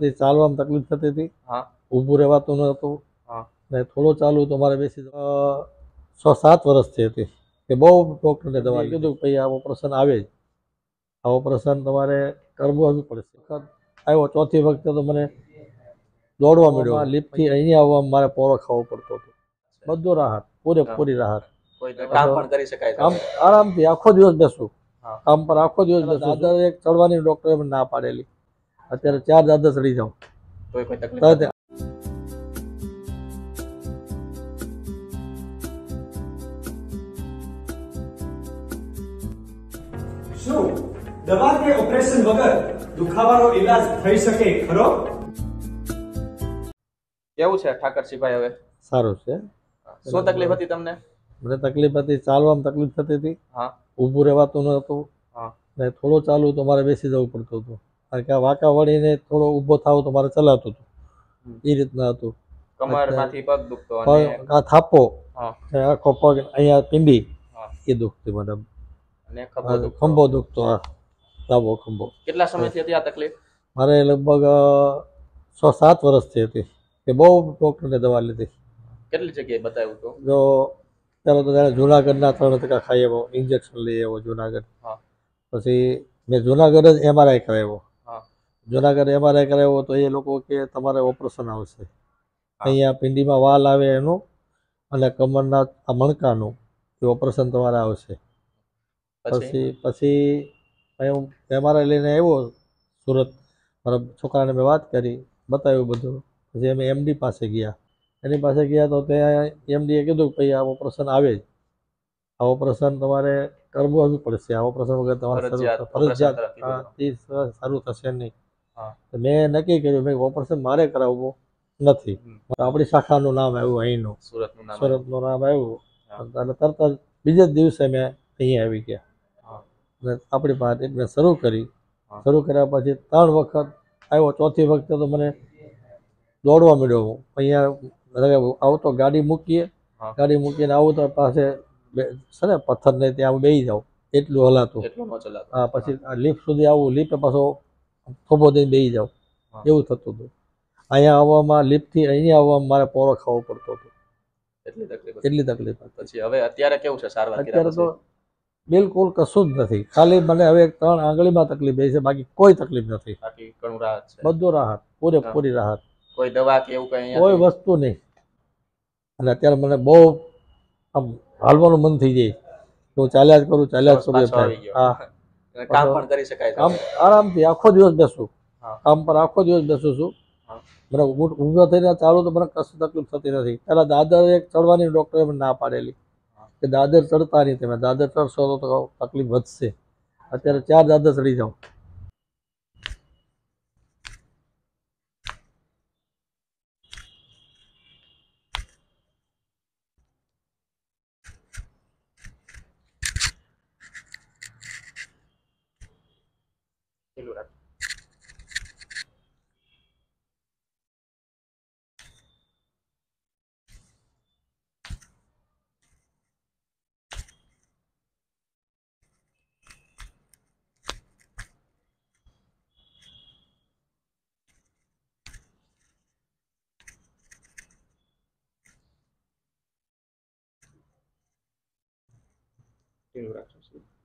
તે ચાલવામાં તકલીફ થતી હતી. ઊભું રહેવાતું ન હતું. ને થોડો ચાલુ તો મારે બેસી છ સાત વર્ષથી હતી. કે બહુ ડૉક્ટરને દવા કીધું કે ભાઈ આ ઓપરેશન આવે જ. આ ઓપરેશન તમારે કરવું જ પડશે. વખત આવ્યો ચોથી વખતે તો મને દોડવા મળ્યો. લિફ્ટથી અહીંયા આવવામાં મારે પોરો ખાવો પડતો હતો. બધું રાહત. પૂરેપૂરી રાહત. આરામથી આખો દિવસ બેસું. કામ પર આખો દિવસ બેસું. એક ચડવાની ડૉક્ટરે ના પાડેલી. અત્યારે ચાર દાદર ચડી જાઉં કોઈ કોઈ તકલીફ શું? દવા કે ઓપરેશન વગર દુખાવાનો ઈલાજ થઈ શકે ખરો? કેવું છે ઠાકરસિંહભાઈ હવે? સારું છે. શું તકલીફ હતી તમને? મને તકલીફ હતી ચાલવામાં તકલીફ થતી હતી. હા. ઊભું રહેવાતું ન હતું. હા. ને થોડો ચાલુ તો મારે બેસી જવું પડતું હતું. કારણ કે આ વાંકા વળીને થોડો ઊભો થાવ તો મારે ચલાતું હતું. એ રીતના હતું. કમર પગ દુખતો આ થાપો હા. આખો પગ અહીંયા પીંડી એ દુખતી મને. અને ખભો દુખતો. આ ડાબો ખંભો. કેટલા સમયથી હતી આ તકલીફ? મારે લગભગ છ સાત વર્ષથી હતી. કે બહુ ડૉક્ટરને દવા લીધી. કેટલી જગ્યાએ બતાવ્યું હતું? જો ત્યારે તો ત્યારે જુનાગઢના ત્રણ ટકા ખાઈ આવ્યો ઇન્જેક્શન લઈ આવ્યો જુનાગઢ. પછી મેં જુનાગઢ જ એમઆરઆઈ કરાવ્યો. હા જુનાગઢ એમઆરઆઈ કરાવ્યો તો એ લોકો કે તમારે ઓપરેશન આવશે. અહીંયા પિંડીમાં વાલ આવે એનું અને કમરના આ મણકાનું એ ઓપરેશન તમારે આવશે. પછી? પછી હું એમઆરઆઈ લઈને આવ્યો સુરત. મારા છોકરાને મેં વાત કરી બતાવ્યું બધું. પછી અમે એમડી પાસે ગયા. એની પાસે ગયા તો ત્યાં એમડીએ કીધું કે ભાઈ આ ઓપરેશન આવે જ. આ ઓપરેશન તમારે કરવું જ પડશે. આ ઓપરેશન વગર તમારે ફરજિયાત સારું થશે નહીં. તો મેં નક્કી કર્યું મેં ઓપરેશન મારે કરાવવું નથી. આપણી શાખાનું નામ આવ્યું અહીંનું. સુરતનું નામ આવ્યું. અને તરત જ બીજે દિવસે મેં અહીંયા આવી ગયા. અને આપણી પાસે મેં શરૂ કરી. શરૂ કર્યા પછી ત્રણ વખત આવ્યો. ચોથી વખતે તો મને દોડવા મળ્યો હું. અહીંયા આવતો ગાડી મૂકીએ. ગાડી મૂકીને આવું તો પાસે છે ને પથ્થરને ત્યાં હું બેસી જાઉં. એટલું હલાતું. ન હા પછી લિફ્ટ સુધી આવું. લિફ્ટ પાછો થોભો દઈને બેસી જાઉં એવું થતું હતું. અહીંયા આવવામાં લિફ્ટથી અહીંયા આવવામાં મારે પોરો ખાવો પડતો હતો. એટલી તકલીફ એટલી તકલીફ પછી હવે અત્યારે કેવું છે? સારવાર અત્યારે તો બિલકુલ કશું જ નથી. ખાલી મને હવે ત્રણ આંગળીમાં તકલીફ રહી છે. બાકી કોઈ તકલીફ નથી. બાકી ઘણું રાહત છે. બધું રાહત. પૂરેપૂરી રાહત. કોઈ દવા કે એવું કંઈ કોઈ વસ્તુ નહીં. અને અત્યારે મને બહુ આમ હાલવાનું મન થઈ જાય. હું ચાલ્યા જ કરું ચાલ્યા જ કરું. હા. કામ પણ કરી શકાય છે આરામથી આખો દિવસ બેસું. કામ પર આખો દિવસ બેસું છું. બરાબર ઊંઘો થઈને ચાલુ તો મને કશું તકલીફ થતી નથી. પહેલાં દાદર એક ચડવાની ડૉક્ટરે પણ ના પાડેલી. કે દાદર ચડતા નહીં તમે. દાદર ચડશો તો તો તકલીફ વધશે. અત્યારે ચાર દાદર ચડી જાઉં. el oráculo. el sí.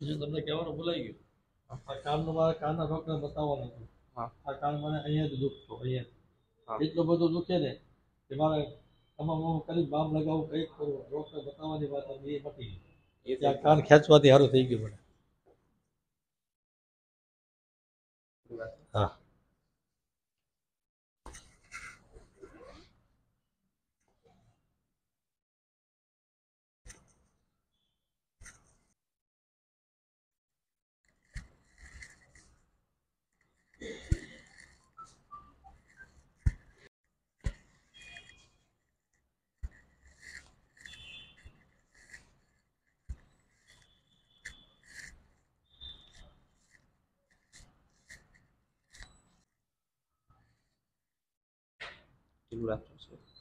બીજું તમને કહેવાનું ભૂલાઈ ગયું. આ કાનનો મારે કાનના ડૉક્ટરને બતાવવાનું હતું આ કાન મને અહીંયા જ દુખતો અહીંયા. એટલો બધું દુખે ને કે મારે તમામ હું કરી બામ લગાવું કંઈક કરું ડૉક્ટર બતાવવાની વાત હતી એ મટી ગઈ. એ કાન ખેંચવાથી સારું થઈ ગયું મને. figuras. Entonces.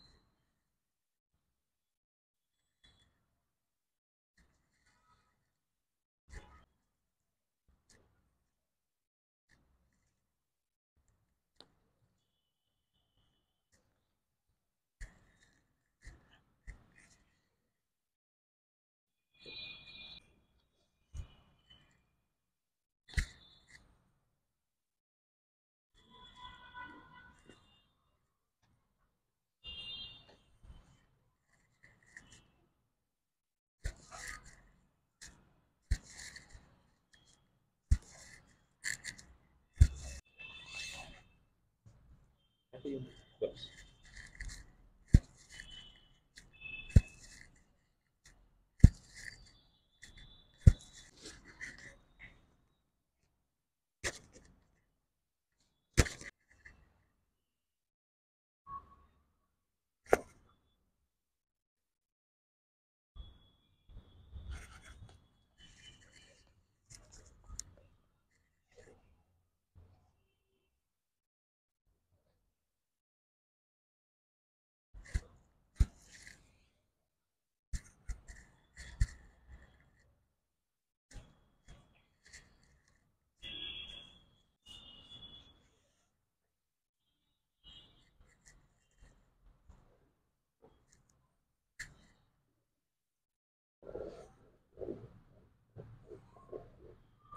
શું? બસ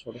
છોડો